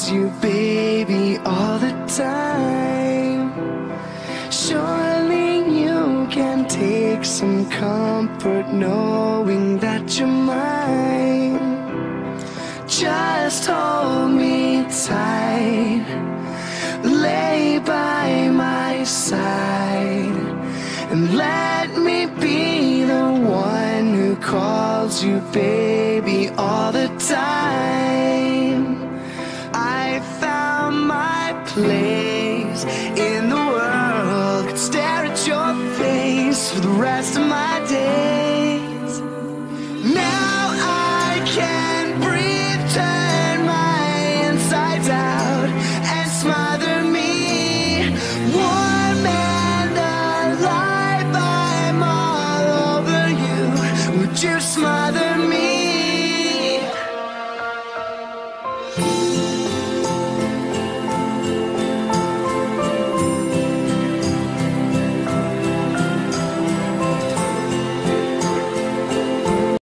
calls you baby all the time. Surely you can take some comfort knowing that you're mine. Just hold me tight, lay by my side, and let me be the one who calls you baby all place in the world. Stare at your face for the rest of my days. Now I can breathe, turn my insides out, and smother me. Warm and alive, I'm all over you. Would you smother me?